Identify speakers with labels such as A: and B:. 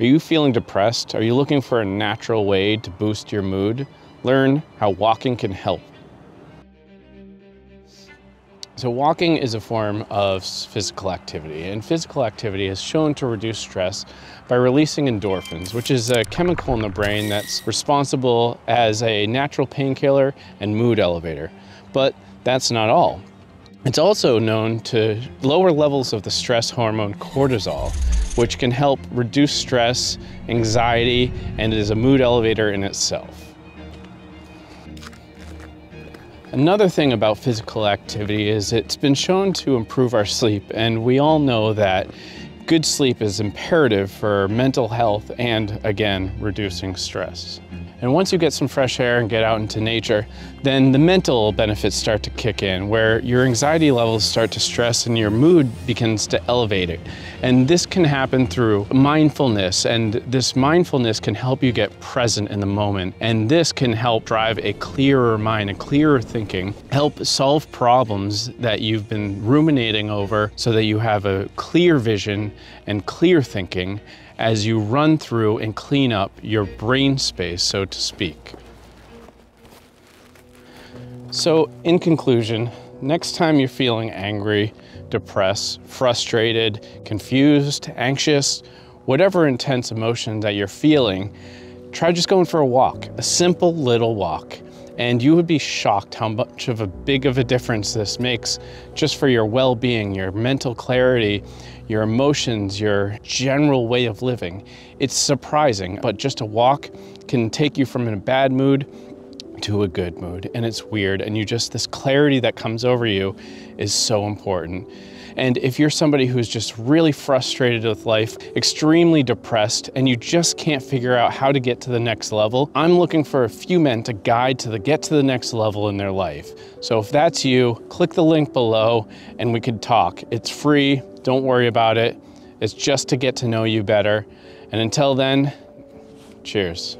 A: Are you feeling depressed? Are you looking for a natural way to boost your mood? Learn how walking can help. So walking is a form of physical activity and physical activity is shown to reduce stress by releasing endorphins, which is a chemical in the brain that's responsible as a natural painkiller and mood elevator. But that's not all. It's also known to lower levels of the stress hormone cortisol, which can help reduce stress, anxiety, and is a mood elevator in itself. Another thing about physical activity is it's been shown to improve our sleep and we all know that good sleep is imperative for mental health and again, reducing stress. And once you get some fresh air and get out into nature, then the mental benefits start to kick in where your anxiety levels start to stress and your mood begins to elevate it. And this can happen through mindfulness and this mindfulness can help you get present in the moment. And this can help drive a clearer mind, a clearer thinking, help solve problems that you've been ruminating over so that you have a clear vision and clear thinking as you run through and clean up your brain space, so to speak. So in conclusion, next time you're feeling angry, depressed, frustrated, confused, anxious, whatever intense emotion that you're feeling, try just going for a walk, a simple little walk. And you would be shocked how much of a big of a difference this makes just for your well-being, your mental clarity, your emotions, your general way of living. It's surprising, but just a walk can take you from a bad mood to a good mood and it's weird and you just this clarity that comes over you is so important and if you're somebody who's just really frustrated with life extremely depressed and you just can't figure out how to get to the next level i'm looking for a few men to guide to the get to the next level in their life so if that's you click the link below and we could talk it's free don't worry about it. It's just to get to know you better. And until then, cheers.